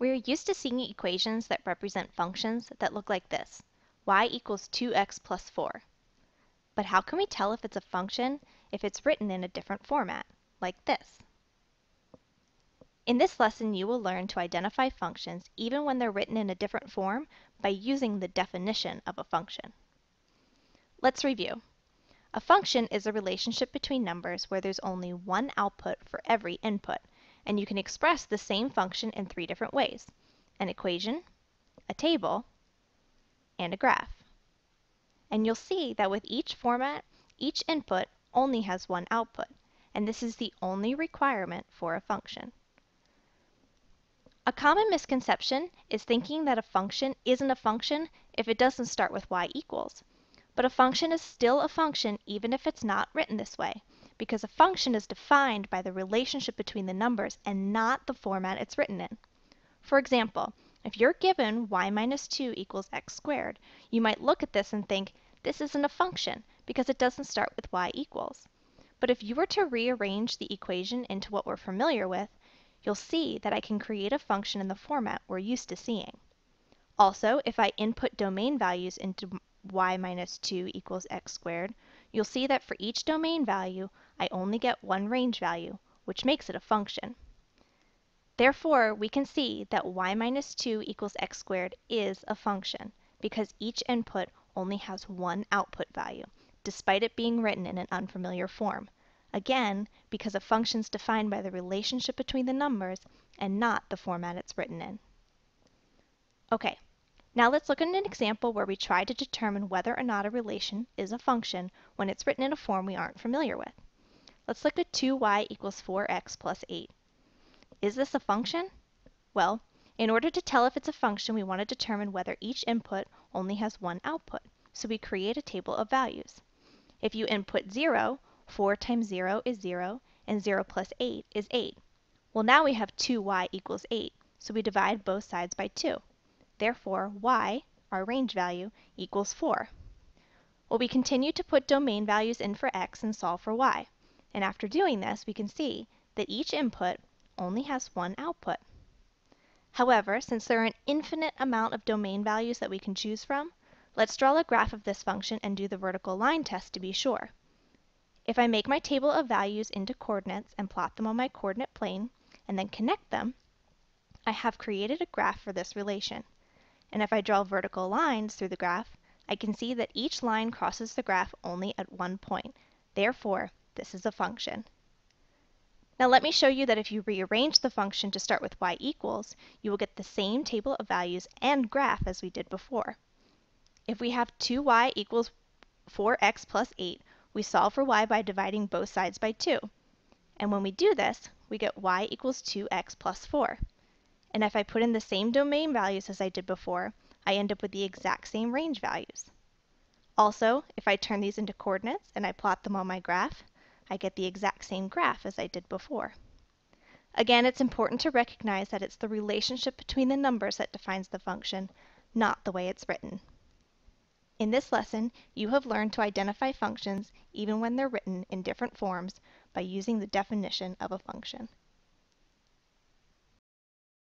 We're used to seeing equations that represent functions that look like this, y equals 2x plus 4. But how can we tell if it's a function if it's written in a different format, like this? In this lesson, you will learn to identify functions even when they're written in a different form by using the definition of a function. Let's review. A function is a relationship between numbers where there's only one output for every input, and you can express the same function in three different ways, an equation, a table, and a graph. And you'll see that with each format, each input only has one output, and this is the only requirement for a function. A common misconception is thinking that a function isn't a function if it doesn't start with y equals. But a function is still a function even if it's not written this way, because a function is defined by the relationship between the numbers and not the format it's written in. For example, if you're given y minus 2 equals x squared, you might look at this and think, this isn't a function because it doesn't start with y equals. But if you were to rearrange the equation into what we're familiar with, you'll see that I can create a function in the format we're used to seeing. Also, if I input domain values into y minus 2 equals x squared, you'll see that for each domain value, I only get one range value, which makes it a function. Therefore, we can see that y minus 2 equals x squared is a function, because each input only has one output value, despite it being written in an unfamiliar form. Again, because a function is defined by the relationship between the numbers and not the format it's written in. Okay, now let's look at an example where we try to determine whether or not a relation is a function when it's written in a form we aren't familiar with. Let's look at 2y equals 4x plus 8. Is this a function? Well, in order to tell if it's a function, we want to determine whether each input only has one output. So we create a table of values. If you input 0, 4 times 0 is 0, and 0 plus 8 is 8. Well, now we have 2y equals 8, so we divide both sides by 2. Therefore, y, our range value, equals 4. Well, we continue to put domain values in for x and solve for y. And after doing this, we can see that each input only has one output. However, since there are an infinite amount of domain values that we can choose from, let's draw a graph of this function and do the vertical line test to be sure. If I make my table of values into coordinates and plot them on my coordinate plane, and then connect them, I have created a graph for this relation and if I draw vertical lines through the graph, I can see that each line crosses the graph only at one point. Therefore, this is a function. Now let me show you that if you rearrange the function to start with y equals, you will get the same table of values and graph as we did before. If we have 2y equals 4x plus 8, we solve for y by dividing both sides by 2. And when we do this, we get y equals 2x plus 4. And if I put in the same domain values as I did before, I end up with the exact same range values. Also, if I turn these into coordinates and I plot them on my graph, I get the exact same graph as I did before. Again, it's important to recognize that it's the relationship between the numbers that defines the function, not the way it's written. In this lesson, you have learned to identify functions even when they're written in different forms by using the definition of a function.